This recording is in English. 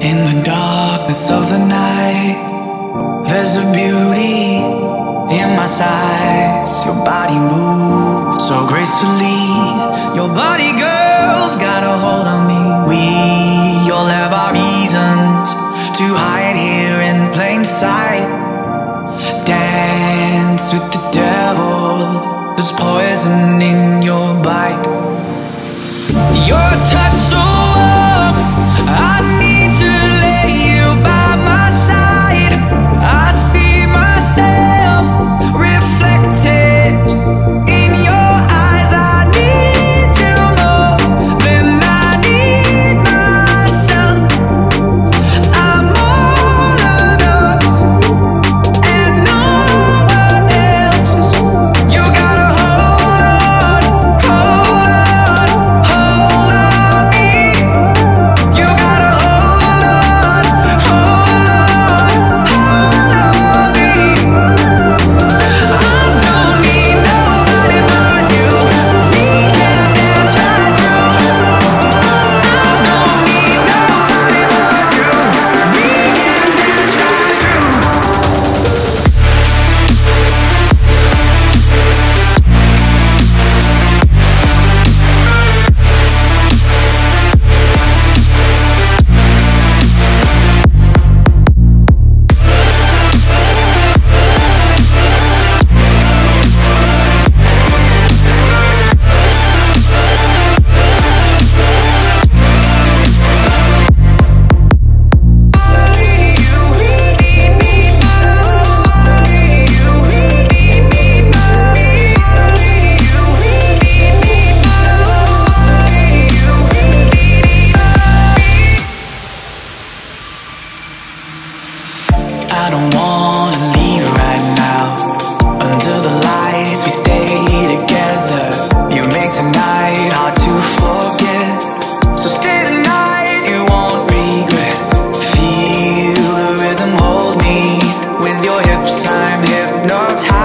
In the darkness of the night, there's a beauty in my sights. Your body moves so gracefully. Your body, girl's got a hold on me. We all have our reasons to hide here in plain sight. Dance with the devil. There's poison in your bite. Your touch so no time.